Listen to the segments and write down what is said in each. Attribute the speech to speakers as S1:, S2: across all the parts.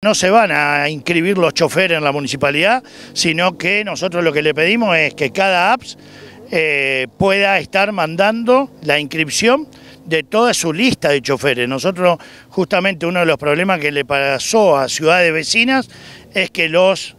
S1: No se van a inscribir los choferes en la municipalidad, sino que nosotros lo que le pedimos es que cada apps eh, pueda estar mandando la inscripción de toda su lista de choferes. Nosotros justamente uno de los problemas que le pasó a ciudades vecinas es que los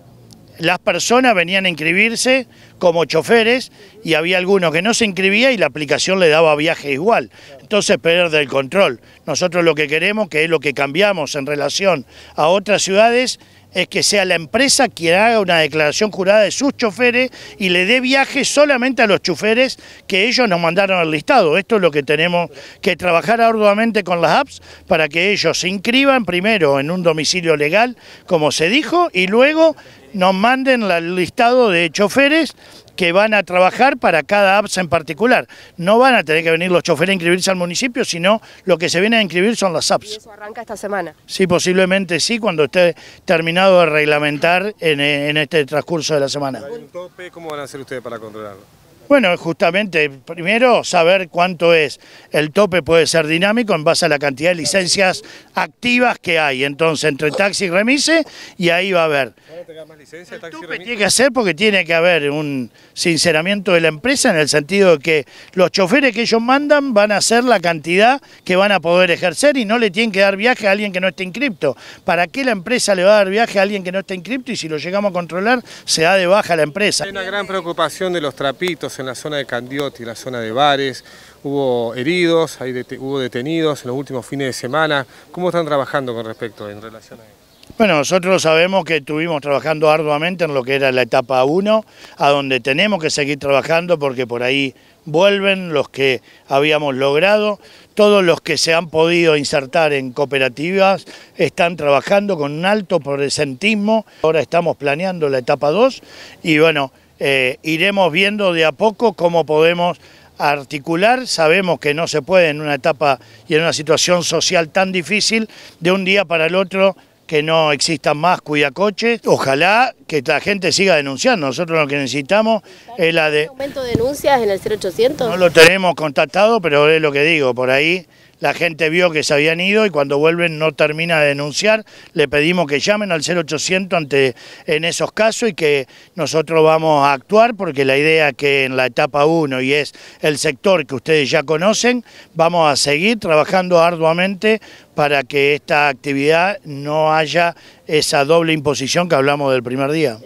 S1: las personas venían a inscribirse como choferes y había algunos que no se inscribía y la aplicación le daba viaje igual. Entonces perder el control. Nosotros lo que queremos, que es lo que cambiamos en relación a otras ciudades, es que sea la empresa quien haga una declaración jurada de sus choferes y le dé viaje solamente a los choferes que ellos nos mandaron al listado. Esto es lo que tenemos que trabajar arduamente con las apps para que ellos se inscriban primero en un domicilio legal, como se dijo, y luego nos manden el listado de choferes que van a trabajar para cada apps en particular. No van a tener que venir los choferes a inscribirse al municipio, sino lo que se viene a inscribir son las apps.
S2: ¿Y eso arranca esta semana?
S1: Sí, posiblemente sí, cuando esté terminado de reglamentar en, en este transcurso de la semana.
S3: ¿Hay un tope? ¿Cómo van a hacer ustedes para controlarlo?
S1: Bueno, justamente, primero saber cuánto es. El tope puede ser dinámico en base a la cantidad de licencias activas que hay. Entonces, entre taxi y remise, y ahí va a haber.
S3: ¿Van a tener más licencia,
S1: El
S3: taxi,
S1: tope tiene que hacer porque tiene que haber un sinceramiento de la empresa en el sentido de que los choferes que ellos mandan van a hacer la cantidad que van a poder ejercer y no le tienen que dar viaje a alguien que no esté inscripto. ¿Para qué la empresa le va a dar viaje a alguien que no esté inscripto y si lo llegamos a controlar se da de baja la empresa?
S3: Hay una gran preocupación de los trapitos en la zona de Candioti, la zona de bares. Hubo heridos, hubo detenidos en los últimos fines de semana. ¿Cómo están trabajando con respecto en relación a eso?
S1: Bueno, nosotros sabemos que estuvimos trabajando arduamente en lo que era la etapa 1, a donde tenemos que seguir trabajando porque por ahí vuelven los que habíamos logrado. Todos los que se han podido insertar en cooperativas están trabajando con un alto presentismo. Ahora estamos planeando la etapa 2 y bueno, eh, iremos viendo de a poco cómo podemos articular, sabemos que no se puede en una etapa y en una situación social tan difícil de un día para el otro que no existan más cuidacoches. Ojalá que la gente siga denunciando. Nosotros lo que necesitamos es la de...
S2: aumento de denuncias en el 0800?
S1: No lo tenemos contactado, pero es lo que digo, por ahí la gente vio que se habían ido y cuando vuelven no termina de denunciar. Le pedimos que llamen al 0800 ante, en esos casos y que nosotros vamos a actuar porque la idea que en la etapa 1 y es el sector que ustedes ya conocen, vamos a seguir trabajando arduamente para que esta actividad no haya esa doble imposición que hablamos del primer día.